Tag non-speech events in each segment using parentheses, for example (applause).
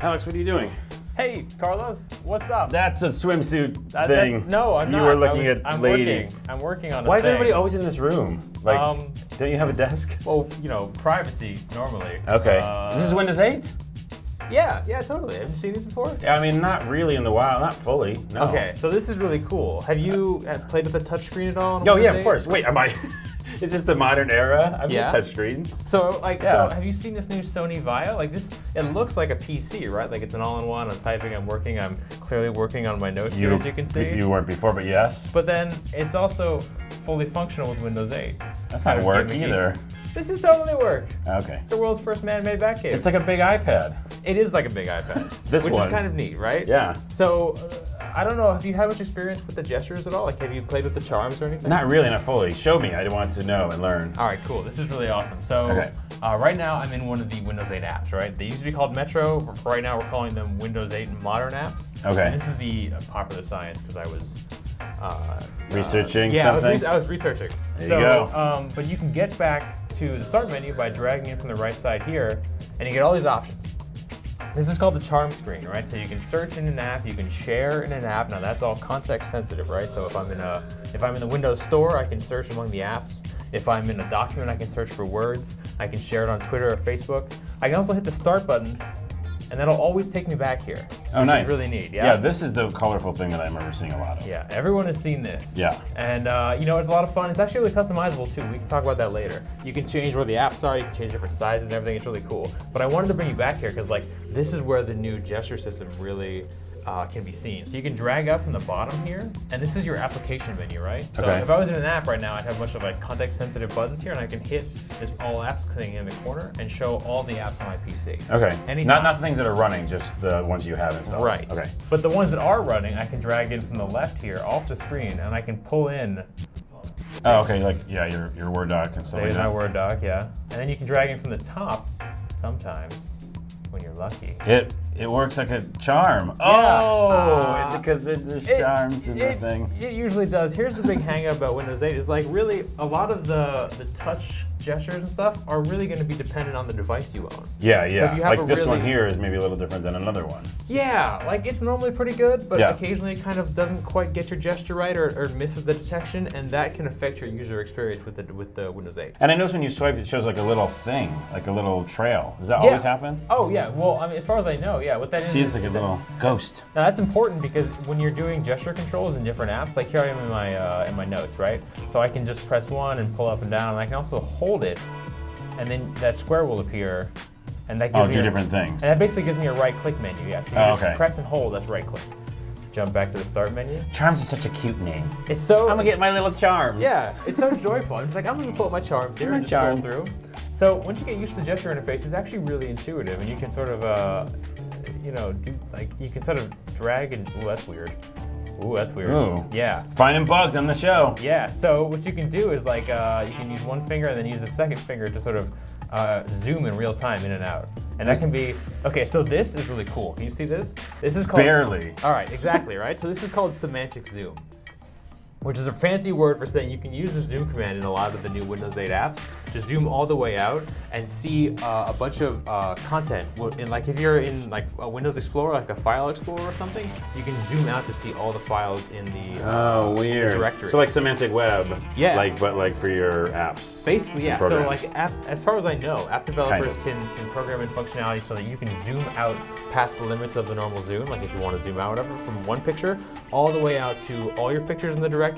Alex, what are you doing? Hey, Carlos, what's up? That's a swimsuit That- thing. that's- no, I'm you not. were looking was- at I'm ladies. Working. I'm working on. Why is thing. everybody always in this room? Like, Um, don't you have a desk? Well, you know, privacy normally. Okay. Uh, this is Windows 8? Yeah, yeah, totally. Have you seen these before? Yeah, I mean, not really in the wild, not fully. No. Okay, so this is really cool. Have you uh, played with a touchscreen at all? Oh yeah, of course. Wait, am I? (laughs) (laughs) is this the modern era? I've Yeah. used touchscreens. So, like, Yeah. so have you seen this new Sony Vaio? Like this, it looks like a PC, right? Like it's an all-in-one. I'm typing, I'm working, I'm clearly working on my notes here, as you can see. You weren't before, but yes. but then it's also fully functional with Windows 8. That's not work either. This is totally work. Okay. It's the world's first man-made back. It's like a big iPad. it is like a big iPad. (laughs) This which one. Which is kind of neat, right? Yeah. So, uh, I don't know. Have you had much experience with the gestures at all? Like, have you played with the charms or anything? Not really, not fully. Show me. I want to know and learn. All right, cool. This is really awesome. So, Okay. uh, right now I'm in one of the Windows 8 apps, right? They used to be called Metro. but for Right now we're calling them Windows 8 Modern Apps. Okay. And this is the uh, popular science because I was uh, Researching uh, yeah, I was, something? re- I was researching. There you go. Um, but you can get back to the start menu by dragging it from the right side here, and you get all these options. This is called the charm screen, right? So you can search in an app, you can share in an app. Now that's all context sensitive, right? So if I'm in a if I'm in the Windows Store, I can search among the apps. If I'm in a document, I can search for words. I can share it on Twitter or Facebook. I can also hit the start button, and that'll always take me back here. Oh, nice. Really neat. Yeah. Yeah, this is the colorful thing that I remember seeing a lot of. Yeah, everyone has seen this. Yeah. And uh, you know, it's a lot of fun. It's actually really customizable too. We can talk about that later. You can change where the apps are, you can change different sizes and everything. It's really cool. But I wanted to bring you back here because like this is where the new gesture system really uh, can be seen. So you can drag up from the bottom here, and this is your application menu, right? So Okay. if I was in an app right now, I'd have a bunch of like context-sensitive buttons here, and I can hit this all apps thing in the corner and show all the apps on my PC. Okay. Anytime. Not not the things that are running, just the ones you have installed. Right. Okay. But the ones that are running, I can drag in from the left here off the screen, and I can pull in Oh, okay. Like yeah, your your Word doc and stuff like There's my. Word doc, yeah. And then you can drag in from the top sometimes when you're lucky. It it works like a charm. Oh, yeah. Oh, it- because it, It- charms in it, the thing. It usually does. Here's the big hang up about Windows 8 is like really a lot of the, the touch gestures and stuff are really going to be dependent on the device you own. Yeah, yeah. if you have like a this one here is maybe a little different than another one. Yeah, like it's normally pretty good, but Yeah. occasionally it kind of doesn't quite get your gesture right or, or misses the detection, and that can affect your user experience with the with the Windows 8. And I noticed when you swipe, it shows like a little thing, like a little trail. Does that Yeah. always happen? Oh yeah, well I mean as far as I know, yeah. What that is See, it's is- like a is that- little ghost. Now that's important because when you're doing gesture controls in different apps, like here I am in my uh, in my notes, right? So I can just press one and pull up and down, and I can also hold it, and then that square will appear, and that gives Oh, me do a- different things. And that basically gives me a right-click menu. Yeah, so you Oh, just okay. press and hold. That's right-click. Jump back to the start menu. Charms is such a cute name. It's so I'm gonna get my little charms. yeah, it's so (laughs) joyful. I'm just like, I'm gonna pull up my charms here My and just scroll through. So once you get used to the gesture interface, it's actually really intuitive, and you can sort of, uh, you know, do like you can sort of drag and. Ooh, that's weird. Ooh, that's weird. Ooh. Yeah. Finding bugs on the show. Yeah. So what you can do is like uh, you can use one finger and then use the second finger to sort of uh, zoom in real time in and out, and that can be okay. So this is really cool. Can you see this? This is called Barely. All right, exactly right. So this is called semantic zoom which is a fancy word for saying you can use the zoom command in a lot of the new Windows 8 apps to zoom all the way out and see uh, a bunch of uh, content. Like if you're in like a Windows Explorer, like a file explorer or something, you can zoom out to see all the files in the, uh, Oh, the weird. directory. So like semantic web. Yeah. Like, but like for your apps. Basically, yeah. So like, app, as far as I know, app developers of. can, can program in functionality so that you can zoom out past the limits of the normal zoom, like if you want to zoom out whatever, from one picture all the way out to all your pictures in the directory,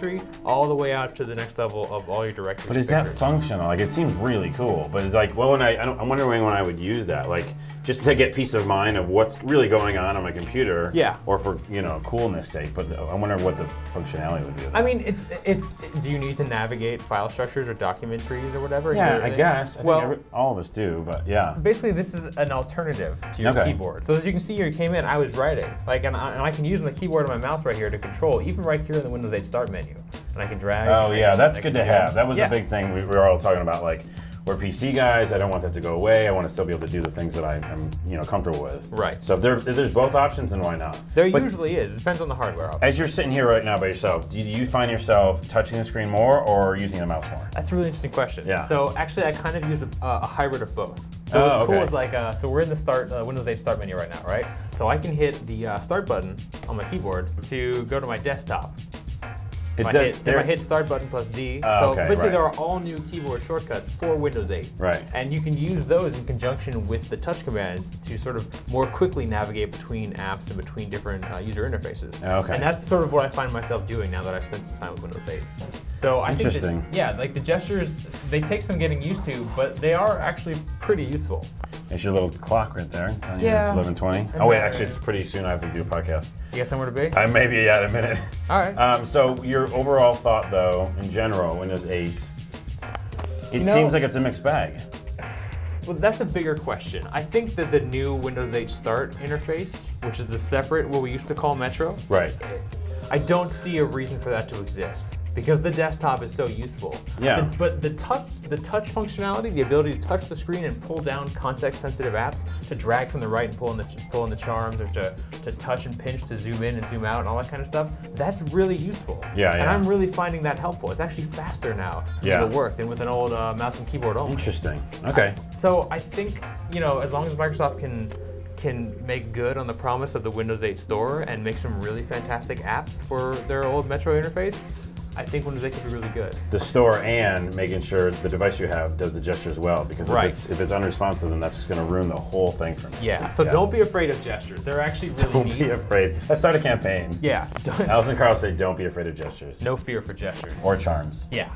all the way out to the next level of all your directories. But is that functional? Like, it seems really cool. But it's like, well, when I, I don't, I'm wondering when I would use that. Like, just to get peace of mind of what's really going on on my computer. Yeah. Or for you know coolness sake. But I wonder what the functionality would be. I mean, it's it's. Do you need to navigate file structures or document trees or whatever? yeah, I guess. I well, every, all of us do. But yeah. basically, this is an alternative to your Okay. keyboard. So as you can see, here, you came in. I was writing, like, and I, and I can use my keyboard and my mouse right here to control, even right here in the Windows 8 Start menu, and I can drag. Oh yeah, that's good to have. That was Yeah. a big thing we, we were all talking about. Like, we're PC guys. I don't want that to go away. I want to still be able to do the things that I am, you know, comfortable with. Right. So if, there, if there's both options, then why not? There But usually is. It depends on the hardware. obviously. as you're sitting here right now by yourself, do you find yourself touching the screen more or using the mouse more? That's a really interesting question. Yeah. So actually, I kind of use a, a hybrid of both. So Oh, what's cool is like, uh, so we're in the start uh, Windows 8 Start menu right now, right? So I can hit the uh, Start button on my keyboard to go to my desktop. It If I, does. hit, if there- I hit Start button plus D, Oh, so okay, basically right. there are all new keyboard shortcuts for Windows 8. Right. And you can use those in conjunction with the touch commands to sort of more quickly navigate between apps and between different uh, user interfaces. Okay. And that's sort of what I find myself doing now that I've spent some time with Windows 8. So I think that- Interesting. yeah, like the gestures, they take some getting used to, but they are actually pretty useful. There's your little clock right there. telling you Yeah. It's 11:20. Oh wait, actually, it's pretty soon. I have to do a podcast. You got somewhere to be? I maybe yeah, in a minute. All right. (laughs) Um, so your overall thought, though, in general, Windows 8, it You know- seems like it's a mixed bag. Well, that's a bigger question. I think that the new Windows 8 Start interface, which is the separate, what we used to call Metro, Right. I don't see a reason for that to exist because the desktop is so useful. Yeah. The- but the touch, the touch functionality, the ability to touch the screen and pull down context-sensitive apps, to drag from the right and pull in the pull in the charms, or to, to touch and pinch to zoom in and zoom out and all that kind of stuff. That's really useful. Yeah, And. I'm really finding that helpful. It's actually faster now Yeah. to work than with an old uh, mouse and keyboard only. Interesting. Okay. So I think you know, as long as Microsoft can can make good on the promise of the Windows 8 store and make some really fantastic apps for their old Metro interface, I think Windows 8 could be really good. The store and making sure the device you have does the gestures well, because if Right. it's if it's unresponsive, then that's just going to ruin the whole thing for me. Yeah. So don't be afraid of gestures. They're actually really Don't neat. be afraid. Let's start a campaign. yeah. (laughs) Alice Carl say, "Don't be afraid of gestures." no fear for gestures. Or charms. Yeah.